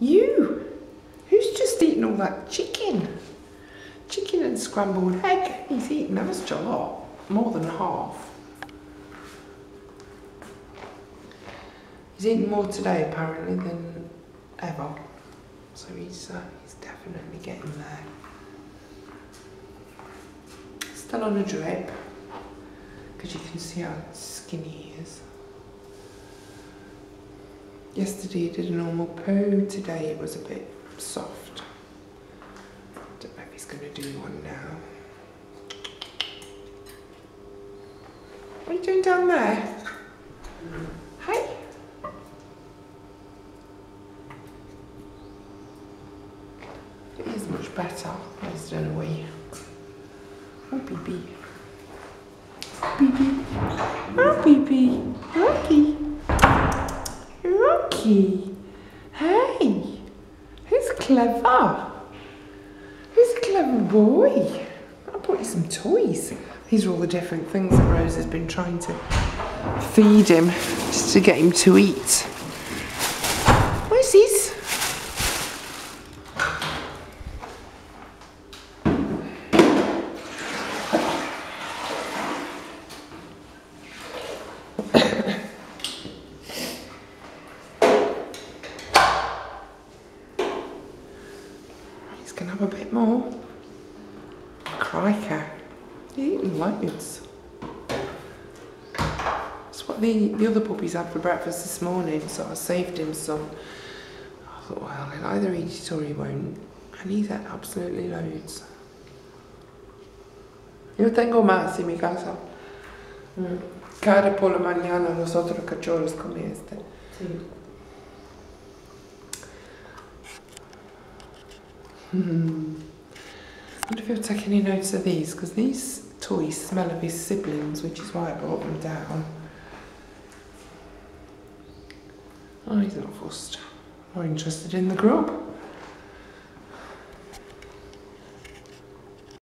You! Who's just eaten all that chicken? Chicken and scrambled egg. He's eaten that much a lot. More than half. He's eaten more today apparently than ever. So he's, uh, he's definitely getting there. Still on a drip. Because you can see how skinny he is. Yesterday he did a normal poo, today it was a bit soft. I don't know if he's going to do one now. What are you doing down there? Hey? It is much better. He's done away. Oh, baby. Baby. Oh, baby. Rocky. Rocky. Hey. Who's clever? Who's a clever boy? I bought you some toys. These are all the different things that Rose has been trying to feed him just to get him to eat. Where's his? He's gonna have a bit more. Crikey. He's eating loads. That's what the, the other puppies had for breakfast this morning, so I saved him some. I thought, well, he'll either eat it or he won't. And he's had absolutely loads. Yo tengo más en mi casa. Mm. Cada por la mañana los otros cachorros comen este. Hmm. I wonder if he'll take any notice of these, because these toys smell of his siblings, which is why I brought them down. Oh, he's not fussed. More interested in the grub.